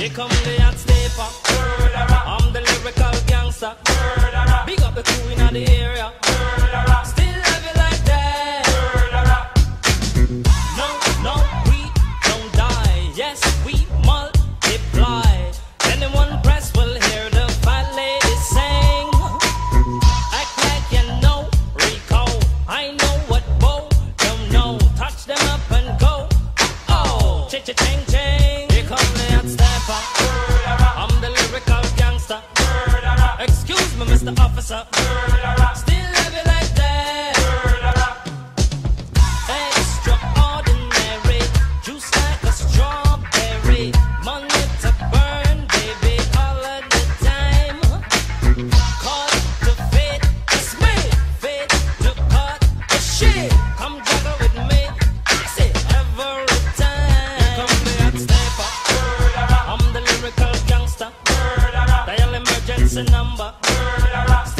Here come the hot stepper. I'm the lyrical gangster. Big up the crew in the area. Mr. Officer. Still It's a number. Murderer.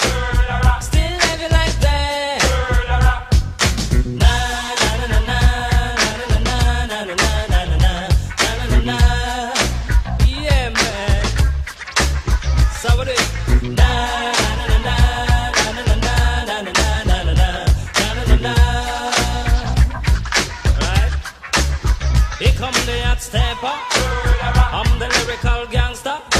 come the hot stepper. I'm the lyrical gangster.